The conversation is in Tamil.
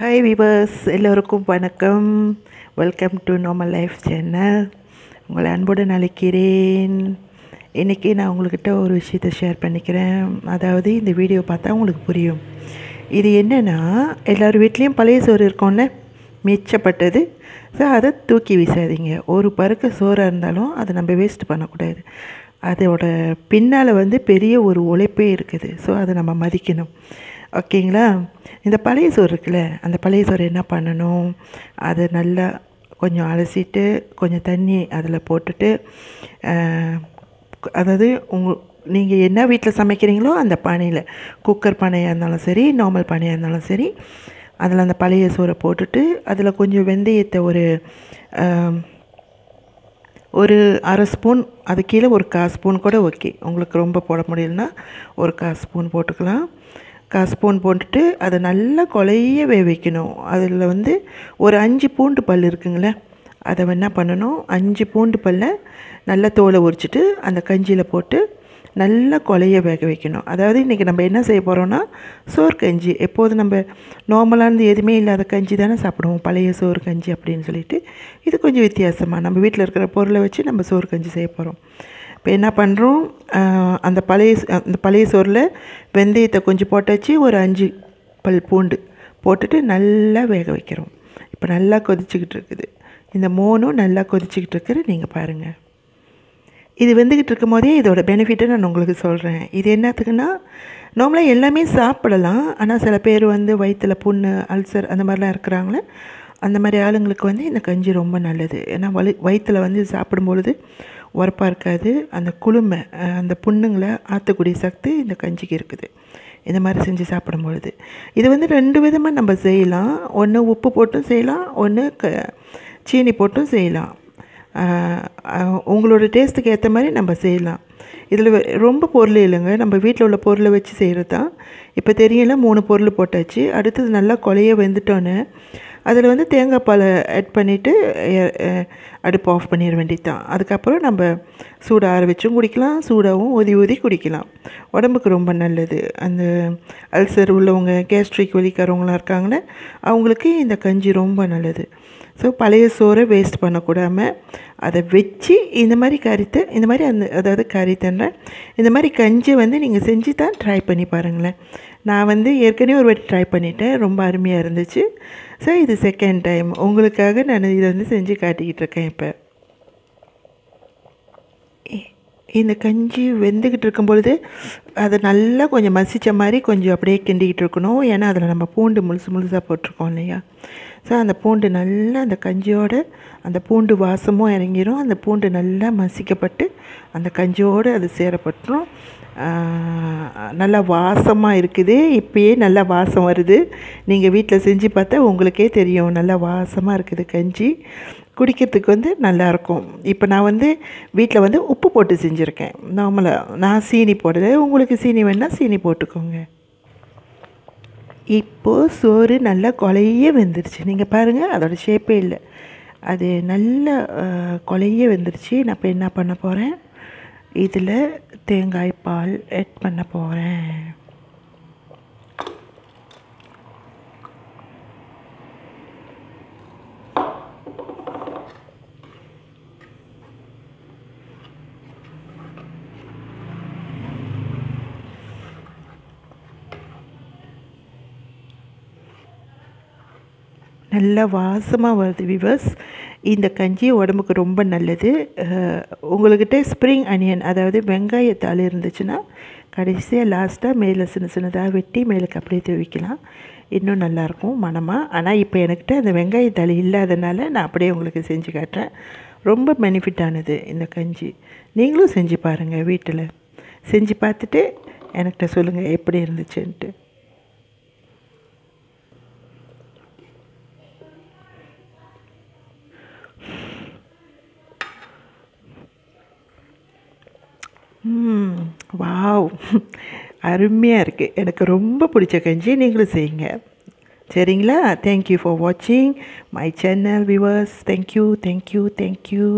ஹாய் விவர்ஸ் எல்லோருக்கும் வணக்கம். Welcome to normal life channel உங்களை அன்புடன் அழைக்கிறேன். இன்றைக்கி நான் உங்கள்கிட்ட ஒரு விஷயத்தை ஷேர் பண்ணிக்கிறேன். அதாவது இந்த வீடியோ பார்த்தா உங்களுக்கு புரியும். இது என்னென்னா எல்லோரும் வீட்லேயும் பழைய சோறு இருக்கும்ல? மிச்சப்பட்டது. ஸோ அதை தூக்கி வீசாதீங்க. ஒரு பருக்க சோறாக இருந்தாலும் அதை நம்ம வேஸ்ட் பண்ணக்கூடாது. அதோட பின்னால் வந்து பெரிய ஒரு உழைப்பே இருக்குது. ஸோ அதை நம்ம மதிக்கணும். ஓகேங்களா இந்த பழைய சோறு இருக்குல்ல அந்த பழைய சோறு என்ன பண்ணணும்? அதை நல்லா கொஞ்சம் அலசிட்டு கொஞ்சம் தண்ணி அதில் போட்டுட்டு அதாவது உங்கள் நீங்கள் என்ன வீட்டில் சமைக்கிறீங்களோ அந்த பானையில் குக்கர் பானையாக இருந்தாலும் சரி நார்மல் பானையாக இருந்தாலும் சரி அதில் அந்த பழைய சோறை போட்டுட்டு அதில் கொஞ்சம் வெந்தயத்தை ஒரு ஒரு அரை ஸ்பூன் அது கீழே ஒரு கால் ஸ்பூன் கூட ஓகே. உங்களுக்கு ரொம்ப போட முடியலன்னா ஒரு கால் ஸ்பூன் போட்டுக்கலாம். கால் ஸ்பூன் போட்டுட்டு அதை நல்லா கொலைய வேவிக்கணும் அதில் வந்து ஒரு அஞ்சு பூண்டு பல் இருக்குங்களே அதை என்ன பண்ணணும். அஞ்சு பூண்டு பல்லை நல்லா தோலை உரிச்சிட்டு அந்த கஞ்சியில் போட்டு நல்லா கொலையை வேக வைக்கணும். அதாவது இன்றைக்கி நம்ம என்ன செய்ய போகிறோன்னா சோறு கஞ்சி. எப்போது நம்ம நார்மலானது எதுவுமே இல்லாத கஞ்சி தானே சாப்பிடுவோம். பழைய சோறு கஞ்சி அப்படின்னு சொல்லிட்டு. இது கொஞ்சம் வித்தியாசமாக நம்ம வீட்டில் இருக்கிற பொருளை வச்சு நம்ம சோறு கஞ்சி செய்ய போகிறோம் இப்போ என்ன பண்ணுறோம் அந்த பழைய அந்த பழைய சோறில் வெந்தயத்தை கொஞ்சம் போட்டாச்சு ஒரு அஞ்சு பல் பூண்டு போட்டுட்டு நல்லா வேக வைக்கிறோம். இப்போ நல்லா கொதிச்சுக்கிட்டு இருக்குது. இந்த மூணும் நல்லா கொதிச்சுக்கிட்டு இருக்கிற நீங்கள் பாருங்கள் இது வெந்துக்கிட்டு இருக்கும் போதே இதோட பெனிஃபிட்டை நான் உங்களுக்கு சொல்கிறேன் இது என்னத்துக்குன்னா நார்மலாக எல்லாமே சாப்பிடலாம். ஆனால் சில பேர் வந்து வயிற்றில் புண்ணு அல்சர் அந்த மாதிரிலாம் இருக்கிறாங்களே அந்த மாதிரி ஆளுங்களுக்கு வந்து இந்த கஞ்சி ரொம்ப நல்லது. ஏன்னா வலி வயிற்றில் வந்து சாப்பிடும்பொழுது உரப்பாக இருக்காது. அந்த குளுமை அந்த புண்ணுங்களை ஆற்றக்கூடிய சக்தி இந்த கஞ்சிக்கு இருக்குது. இந்த மாதிரி செஞ்சு சாப்பிடும்பொழுது. இது வந்து ரெண்டு விதமாக நம்ம செய்யலாம். ஒன்று உப்பு போட்டும் செய்யலாம். ஒன்று க சீனி போட்டும் செய்யலாம். உங்களோட டேஸ்ட்டுக்கு ஏற்ற மாதிரி நம்ம செய்யலாம். இதில் ரொம்ப பொருள் இல்லைங்க. நம்ம வீட்டில் உள்ள பொருளை வச்சு செய்கிறது தான் இப்போ தெரியல மூணு பொருள் போட்டாச்சு. அடுத்தது நல்லா கொலைய வெந்துட்டோன்னே அதில் வந்து தேங்காய் பாலை ஆட் பண்ணிவிட்டு அடுப்பு ஆஃப் பண்ணிட வேண்டியது தான் அதுக்கப்புறம் நம்ம சூடாக ஆற வச்சும் குடிக்கலாம் சூடாகவும் ஊதி ஊதி குடிக்கலாம். உடம்புக்கு ரொம்ப நல்லது. அந்த அல்சர் உள்ளவங்க கேஸ்ட்ரிக் வலிக்காரவங்களாம் இருக்காங்கன்னா அவங்களுக்கு இந்த கஞ்சி ரொம்ப நல்லது. ஸோ பழைய சோறை வேஸ்ட் பண்ணக்கூடாமல் அதை வச்சு இந்த மாதிரி கறித்தை இந்த மாதிரி அந்த அதாவது கறி கறித்தன்றேன் இந்த மாதிரி கஞ்சி வந்து நீங்கள் செஞ்சு தான் ட்ரை பண்ணி பாருங்களேன். நான் வந்து ஏற்கனவே ஒரு வாட்டி ட்ரை பண்ணிட்டேன். ரொம்ப அருமையாக இருந்துச்சு. ஸோ இது செகண்ட் டைம் உங்களுக்காக நான் இதை வந்து செஞ்சு காட்டிக்கிட்டு இருக்கேன் இப்போ. இந்த கஞ்சி வெந்துக்கிட்டு இருக்கும் பொழுது அதை நல்லா கொஞ்சம் மசித்த மாதிரி கொஞ்சம் அப்படியே கிண்டிக்கிட்டு இருக்கணும். ஏன்னா அதில் நம்ம பூண்டு முழுசு முழுசாக போட்டிருக்கோம் இல்லையா? ஸோ அந்த பூண்டு நல்லா அந்த கஞ்சியோடு அந்த பூண்டு வாசமும் இறங்கிரும். அந்த பூண்டு நல்லா மசிக்கப்பட்டு அந்த கஞ்சியோடு அது சேரப்பட்டுரும். நல்லா வாசமாக இருக்குது. இப்பயே நல்லா வாசம் வருது. நீங்கள் வீட்டில் செஞ்சு பார்த்தா உங்களுக்கே தெரியும். நல்லா வாசமாக இருக்குது கஞ்சி. குடிக்கிறதுக்கு வந்து நல்லாயிருக்கும் இப்போ நான் வந்து வீட்டில் வந்து உப்பு போட்டு செஞ்சுருக்கேன். நார்மலாக நான் சீனி போடுறது உங்களுக்கு சீனி வேணால் சீனி போட்டுக்கோங்க. இப்போது சோறு நல்லா கொலைய வெந்துருச்சு. நீங்கள் பாருங்கள் அதோட ஷேப்பே இல்லை. அது நல்ல கொலைய வெந்துருச்சு. நான் இப்போ என்ன பண்ண போகிறேன் இதில் தேங்காய் பால் ஆட் பண்ண போகிறேன் நல்ல வாசமாக வருது விவர்ஸ் இந்த கஞ்சி உடம்புக்கு ரொம்ப நல்லது. உங்கள்கிட்ட ஸ்ப்ரிங் அனியன் அதாவது வெங்காயத்தாள் இருந்துச்சுன்னா கடைசியாக லாஸ்ட்டாக மேலே சின்ன சின்னதாக வெட்டி மேலுக்கு அப்படியே தூவிக்கலாம். இன்னும் நல்லாயிருக்கும் மணமாக ஆனால் இப்போ என்கிட்ட அந்த வெங்காயத்தாள் இல்லாதனால நான் அப்படியே உங்களுக்கு செஞ்சு காட்டுறேன். ரொம்ப பெனிஃபிட்டானது இந்த கஞ்சி. நீங்களும் செஞ்சு பாருங்கள் வீட்டில். செஞ்சு பார்த்துட்டு என்கிட்ட சொல்லுங்கள் எப்படி இருந்துச்சுன்ட்டு. வாவ். அருமையாக இருக்குது எனக்கு ரொம்ப பிடிச்ச கஞ்சி நீங்களும் செய்யுங்க. சரிங்களா? தேங்க்யூ ஃபார் வாட்சிங் my channel viewers thank you thank you thank you